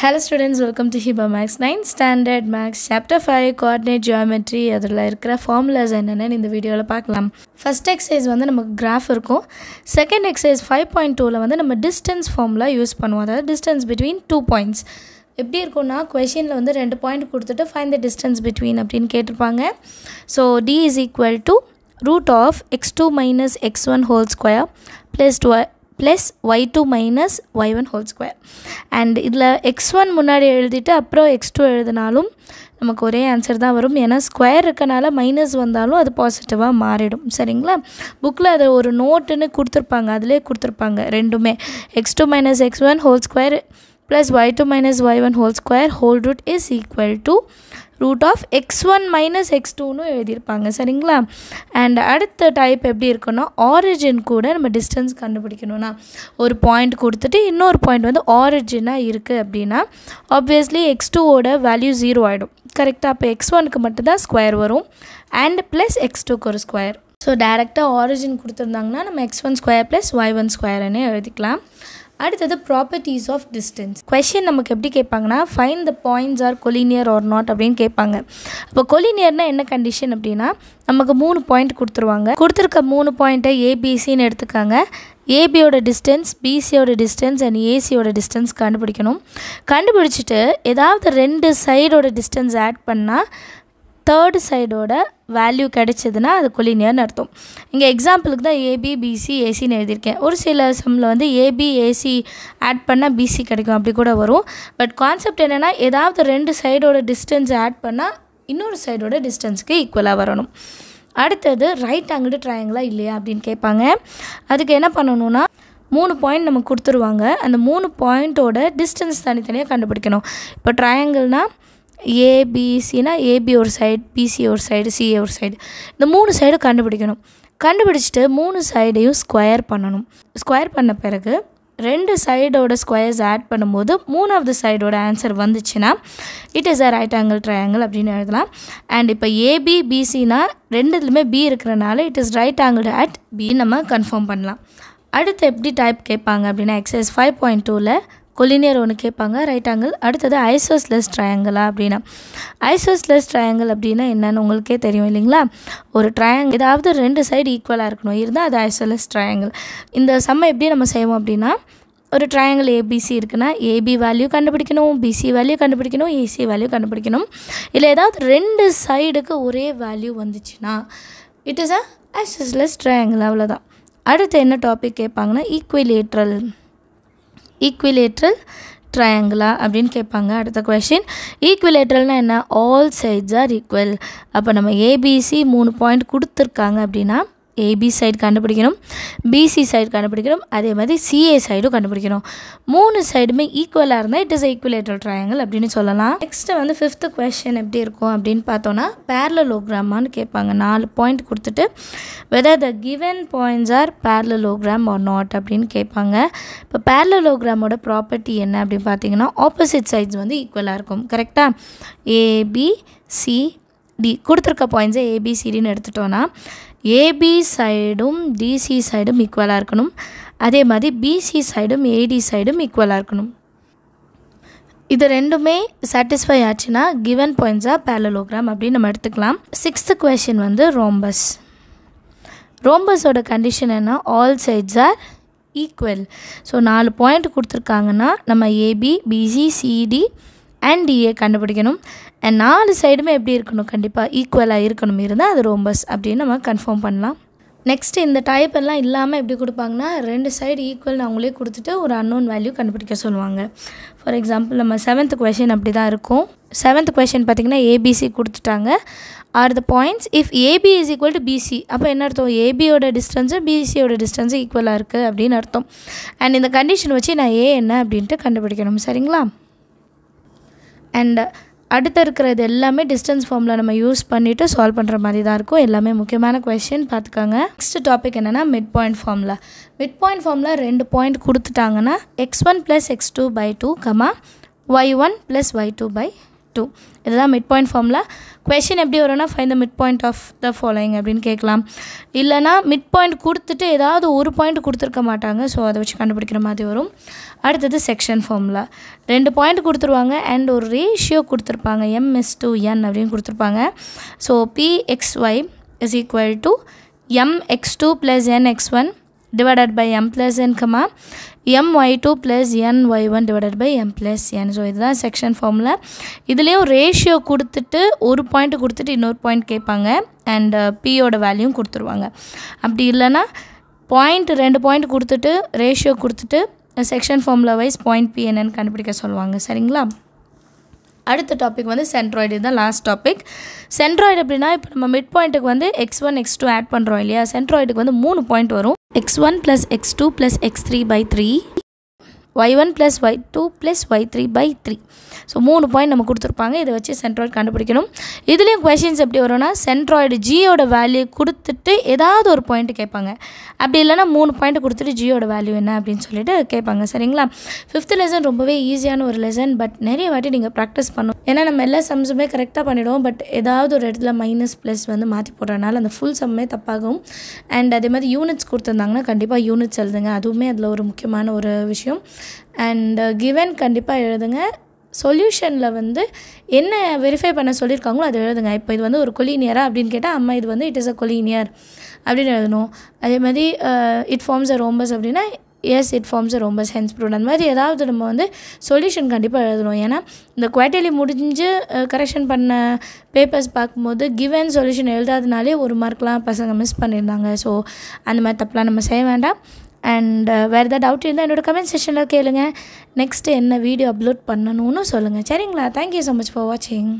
Hello students welcome to Hiba maths ninth standard maths chapter five coordinate geometry அதில் இருக்கிற formulas என்னென்னு இந்த வீடியோவில் பார்க்கலாம். ஃபஸ்ட் எக்ஸசைஸ் வந்து நமக்கு கிராஃப் இருக்கும். செகண்ட் எக்ஸசைஸ் ஃபைவ் பாயிண்ட் டூவில் வந்து நம்ம டிஸ்டன்ஸ் ஃபார்முலா யூஸ் பண்ணுவோம். அதாவது டிஸ்டன்ஸ் பிட்வீன் டூ பாயிண்ட்ஸ் எப்படி இருக்கும்னா கொஷினில் வந்து ரெண்டு பாயிண்ட் கொடுத்துட்டு ஃபைன் த டிஸ்டன்ஸ் பிட்வீன் அப்படின்னு கேட்டிருப்பாங்க. So D is equal to root of X two minus X one whole square plus டுவ plus Y two minus Y one whole square and இதில் X one முன்னாடி எழுதிட்டு அப்புறம் X two எழுதினாலும் நமக்கு ஒரே answer தான் வரும். ஏன்னா ஸ்கொயர் இருக்கனால மைனஸ் வந்தாலும் அது பாசிட்டிவாக மாறிடும். சரிங்களா? புக்கில் அதை ஒரு நோட்டுன்னு கொடுத்துருப்பாங்க. அதிலே கொடுத்துருப்பாங்க ரெண்டுமே. X two minus X one whole square plus Y two minus Y one whole square whole root is equal to root of X one minus X டூன்னு எழுதியிருப்பாங்க சரிங்களா? அண்ட் அடுத்த டைப் எப்படி இருக்குன்னா ஆரிஜின் கூட நம்ம டிஸ்டன்ஸ் கண்டுபிடிக்கணும்னா ஒரு பாயிண்ட் கொடுத்துட்டு இன்னொரு பாயிண்ட் வந்து ஆரிஜினாக இருக்குது அப்படின்னா ஆப்வியஸ்லி எக்ஸ் டூவோட வேல்யூ ஜீரோ ஆகிடும் கரெக்டாக அப்போ எக்ஸ் ஒனுக்கு மட்டும்தான் ஸ்கொயர் வரும் அண்ட் ப்ளஸ் எக்ஸ் டூக்கு ஒரு ஸ்கொயர் ஸோ டேரெக்டாக ஆரிஜின் கொடுத்துருந்தாங்கன்னா நம்ம X one square plus Y one ஸ்கொயர்னே எழுதிக்கலாம். அடுத்தது ப்ராப்பர்ட்டிஸ் ஆஃப் டிஸ்டன்ஸ் கொஷின் நமக்கு எப்படி கேட்பாங்கன்னா find the points are collinear or not அப்படின்னு கேட்பாங்க. அப்போ கொலினியர்னா என்ன கண்டிஷன் அப்படின்னா நமக்கு மூணு பாயிண்ட் கொடுத்துருவாங்க. கொடுத்துருக்க மூணு பாயிண்ட்டை ஏபிசின்னு எடுத்துக்காங்க. ஏபியோட டிஸ்டன்ஸ் பிசியோட டிஸ்டன்ஸ் அண்ட் ஏசியோட டிஸ்டன்ஸ் கண்டுபிடிக்கணும். கண்டுபிடிச்சிட்டு ஏதாவது ரெண்டு சைடோட டிஸ்டன்ஸ் ஆட் பண்ணால் தேர்டு சைடோட வேல்யூ கிடைச்சதுன்னா அது கொலினியர்னு அர்த்தம். இங்கே எக்ஸாம்பிளுக்கு தான் ஏபி பிசி ஏசின்னு எழுதியிருக்கேன். ஒரு சில சம்மில் வந்து ஏபி ஏசி ஆட் பண்ணால் பிசி கிடைக்கும். அப்படி கூட வரும். பட் கான்செப்ட் என்னென்னா ஏதாவது ரெண்டு சைடோட டிஸ்டன்ஸ் ஆட் பண்ணால் இன்னொரு சைடோட டிஸ்டன்ஸுக்கு ஈக்குவலாக வரணும். அடுத்தது ரைட் ஆங்கிள் ட்ரையாங்கிளாக இல்லையா அப்படின்னு கேட்பாங்க. அதுக்கு என்ன பண்ணணும்னா மூணு பாயிண்ட் நமக்கு கொடுத்துருவாங்க. அந்த மூணு பாயிண்ட்டோட டிஸ்டன்ஸ் தனித்தனியாக கண்டுபிடிக்கணும். இப்போ ட்ரையாங்கிள்னால் ஏபிசினா ஏபி ஒரு சைடு பிசி ஒரு சைடு சிஏ ஒரு சைடு இந்த மூணு சைடு கண்டுபிடிக்கணும். கண்டுபிடிச்சிட்டு மூணு சைடையும் ஸ்கொயர் பண்ணணும். ஸ்கொயர் பண்ண பிறகு ரெண்டு சைடோட ஸ்கொயர்ஸ் ஆட் பண்ணும்போது மூணாவது சைடோட ஆன்சர் வந்துச்சுன்னா it is a right angle triangle அப்படின்னு எழுதலாம். அண்ட் இப்போ ஏபி பிசினா ரெண்டுத்துலையுமே பி இருக்கிறனால it is right angle at B நம்ம கன்ஃபார்ம் பண்ணலாம். அடுத்து எப்படி டைப் கேட்பாங்க அப்படின்னா எக்ஸசைஸ் ஃபைவ் பாயிண்ட் டூவில் கொலினியர் ஒன்று கேட்பாங்க. ரைட் ஆங்கிள் அடுத்தது ஐசோஸ்லெஸ் ட்ரையாங்கிளா அப்படின்னா. ஐசோஸ்லெஸ் ட்ரையாங்கிள் அப்படின்னா என்னன்னு உங்களுக்கே தெரியும் இல்லைங்களா? ஒரு ட்ரையாங்கிள் ஏதாவது ரெண்டு சைடு ஈக்குவலாக இருக்கணும். இருந்தால் அது ஐசோலெஸ் ட்ரையாங்கிள் இந்த சம்மை எப்படி நம்ம செய்வோம் அப்படின்னா ஒரு ட்ரையாங்கிள் ஏபிசி இருக்குன்னா ஏபி வேல்யூ கண்டுபிடிக்கணும் பிசி வேல்யூ கண்டுபிடிக்கணும் ஏசி வேல்யூ கண்டுபிடிக்கணும். இல்லை ஏதாவது ரெண்டு சைடுக்கு ஒரே வேல்யூ வந்துச்சுன்னா it is a isosceles triangle அவ்வளோதான் அடுத்து என்ன டாபிக் கேட்பாங்கன்னா ஈக்குவிலேட்ரல் ஈக்குவிலேட்ரல் ட்ரையாங்கிளா அப்படின்னு கேட்பாங்க. அடுத்த கொஷின் ஈக்குவிலேட்ரல்னால் என்ன? ஆல் சைட்ஸ் ஆர் ஈக்குவல் அப்போ நம்ம ஏபிசி மூணு பாயிண்ட் கொடுத்துருக்காங்க அப்படின்னா ஏபி சைடு கண்டுபிடிக்கணும் பிசி சைடு கண்டுபிடிக்கணும் அதே மாதிரி சிஏ சைடும் கண்டுபிடிக்கணும். மூணு சைடுமே ஈக்குவலாக இருந்தால் இட் இஸ் ஈக்குவலேட்டர் ட்ரையாங்கிள் அப்படின்னு சொல்லலாம். நெக்ஸ்ட்டு வந்து ஃபிஃப்த்து கொஷின் எப்படி இருக்கும் அப்படின்னு பார்த்தோன்னா பேரலோகிராமான்னு கேட்பாங்க. நாலு பாயிண்ட் கொடுத்துட்டு whether the given points are parallelogram or not அப்படின்னு கேட்பாங்க. இப்போ பேரலோகிராமோட ப்ராப்பர்ட்டி என்ன அப்படின்னு பார்த்தீங்கன்னா ஆப்போசிட் சைட்ஸ் வந்து ஈக்குவலாக இருக்கும். கரெக்டாக ஏபி சி டி கொடுத்துருக்க பாயிண்ட்ஸை ஏபிசிடின்னு எடுத்துட்டோன்னா ஏபி சைடும் டிசி சைடும் ஈக்குவலாக இருக்கணும். அதே மாதிரி பிசி சைடும் ஏடி சைடும் ஈக்குவலாக இருக்கணும். இது ரெண்டுமே சாட்டிஸ்ஃபை ஆச்சுன்னா கிவன் பாயிண்ட்ஸாக பேரலோகிராம் அப்படின்னு நம்ம எடுத்துக்கலாம். சிக்ஸ்த்து கொஷின் வந்து ரோம்பஸ் ரோம்பஸோட கண்டிஷன் என்ன? All sides are equal so நாலு பாயிண்ட் கொடுத்துருக்காங்கன்னா நம்ம AB BC CD and DA கண்டுபிடிக்கணும். அண்ட் நாலு சைடுமே எப்படி இருக்கணும்? கண்டிப்பாக ஈக்குவலாக இருக்கணும். இருந்தால் அது ரோம்பஸ் அப்படின்னு நம்ம கன்ஃபார்ம் பண்ணலாம். நெக்ஸ்ட்டு இந்த டைப் எல்லாம் இல்லாமல் எப்படி கொடுப்பாங்கன்னா ரெண்டு சைடு ஈக்குவல் அவங்களே கொடுத்துட்டு ஒரு அன்னோன் வேல்யூ கண்டுபிடிக்க சொல்லுவாங்க. ஃபார் எக்ஸாம்பிள் நம்ம செவன்த் கொஷின் அப்படி தான் இருக்கும். செவன்த் கொஷின் பார்த்திங்கன்னா ஏபிசி கொடுத்துட்டாங்க. Are the points if AB is equal to BC அப்போ என்ன அர்த்தம்? ஏபியோட டிஸ்டன்ஸு பிசியோட டிஸ்டன்ஸு ஈக்குவலாக இருக்குது அப்படின்னு அர்த்தம். அண்ட் இந்த கண்டிஷன் வச்சு நான் ஏ என்ன அப்படின்ட்டு கண்டுபிடிக்கணும். சரிங்களா? அண்ட் அடுத்து இருக்கிறது எல்லாமே டிஸ்டன்ஸ் ஃபார்மில் நம்ம யூஸ் பண்ணிவிட்டு சால்வ் பண்ணுற மாதிரி தான் இருக்கும். எல்லாமே முக்கியமான கொஷின் பார்த்துக்காங்க. நெக்ஸ்ட் டாபிக் என்னென்னா மிட் பாயிண்ட் ஃபார்மில் மிட் பாயிண்ட் ஃபார்மில் ரெண்டு point கொடுத்துட்டாங்கன்னா X one plus X two by two comma Y one plus Y two by two இதுதான் மிட் பாயிண்ட் ஃபார்மில் கொஷின் எப்படி வரும்னா find the mid point of the following அப்படின்னு கேட்கலாம். இல்லைனா மிட் பாயிண்ட் கொடுத்துட்டு ஏதாவது ஒரு பாயிண்ட் கொடுத்துருக்க மாட்டாங்க. ஸோ அதை வச்சு கண்டுபிடிக்கிற மாதிரி வரும். அடுத்தது செக்ஷன் ஃபார்மில் ரெண்டு பாயிண்ட் கொடுத்துருவாங்க அண்ட் ஒரு ரேஷியோ கொடுத்துருப்பாங்க. எம்எஸ் டூ என் அப்படின்னு கொடுத்துருப்பாங்க. So P X Y is equal to M X two plus N X one divided by m plus n comma my2 plus ny1 divided by m plus n. So இதுதான் section ஃபார்மில் இதுலேயும் ratio கொடுத்துட்டு ஒரு point கொடுத்துட்டு இன்னொரு point கேட்பாங்க. And பியோட வேல்யூவும் கொடுத்துருவாங்க. அப்படி இல்லைன்னா பாயிண்ட் ரெண்டு பாயிண்ட் கொடுத்துட்டு ரேஷியோ கொடுத்துட்டு செக்ஷன் ஃபார்மில் வைஸ் பாயிண்ட் பி என்னன்னு கண்டுபிடிக்க சொல்லுவாங்க. சரிங்களா? அடுத்த டாபிக் வந்து சென்ட்ராய்டு இதுதான் லாஸ்ட் டாபிக் சென்ட்ராய்டு அப்படின்னா இப்போ நம்ம மிட் பாயிண்ட்டுக்கு வந்து X one X two add பண்ணுறோம் இல்லையா? சென்ட்ராய்டுக்கு வந்து மூணு பாயிண்ட் வரும். X one plus X two plus X three by three Y one plus Y two plus three by three so மூணு பாயிண்ட் நம்ம கொடுத்துருப்பாங்க. இதை வச்சு சென்ட்ராய்டு கண்டுபிடிக்கணும். இதுலேயும் கொஷின்ஸ் எப்படி வரும்னா சென்ட்ராய்டு ஜியோட வேல்யூ கொடுத்துட்டு ஏதாவது ஒரு பாயிண்ட் கேட்பாங்க. அப்படி இல்லைனா மூணு பாயிண்ட் கொடுத்துட்டு ஜியோட வேல்யூ என்ன அப்படின்னு சொல்லிட்டு கேட்பாங்க. சரிங்களா? ஃபிஃப்த் லெசன் ரொம்பவே ஈஸியான ஒரு லெசன் பட் நிறைய வாட்டி நீங்கள் ப்ராக்டிஸ் பண்ணணும். ஏன்னா நம்ம எல்லா சம்ஸுமே கரெக்டாக பண்ணிவிடுவோம் பட் ஏதாவது ஒரு இடத்துல மைனஸ் ப்ளஸ் வந்து மாற்றி போடுறதுனால அந்த ஃபுல் சம்மே தப்பாகும். அண்ட் அதே மாதிரி யூனிட்ஸ் கொடுத்துருந்தாங்கன்னா கண்டிப்பாக யூனிட்ஸ் எழுதுங்க. அதுவுமே அதில் ஒரு முக்கியமான ஒரு விஷயம். அண்ட் கிவன் கண்டிப்பாக எழுதுங்க. சொல்யூஷனில் வந்து என்ன வெரிஃபை பண்ண சொல்லியிருக்காங்களோ அதை எழுதுங்க. இப்போ இது வந்து ஒரு கொலீனியரா அப்படின்னு கேட்டால் அம்மா இது வந்து இட் இஸ் அ கொலீனியர் அப்படின்னு எழுதணும். அதே மாதிரி இட் ஃபார்ம்ஸ் அ ரோம்பஸ் அப்படின்னா எஸ் இட் ஃபார்ம்ஸ் ரொம்ப சென்ஸ் ஹென்ஸ் ப்ரூட் அந்த மாதிரி ஏதாவது நம்ம வந்து சொல்யூஷன் கண்டிப்பாக எழுதணும். ஏன்னா இந்த குவார்டர்லி முடிஞ்சு கரெக்ஷன் பண்ண பேப்பர்ஸ் பார்க்கும்போது கிவன் சொல்யூஷன் எழுதாதனாலே ஒரு மார்க்லாம் பசங்க மிஸ் பண்ணியிருந்தாங்க ஸோ அந்த மாதிரி தப்பெலாம் நம்ம செய்ய வேண்டாம். அண்ட் வேறு ஏதாவது டவுட் இருந்தால் என்னோடய கமெண்ட் செஷனில் கேளுங்கள் நெக்ஸ்ட்டு என்ன வீடியோ அப்லோட் பண்ணணும்னு சொல்லுங்கள் சரிங்களா? தேங்க்யூ ஸோ மச் ஃபார் வாட்சிங்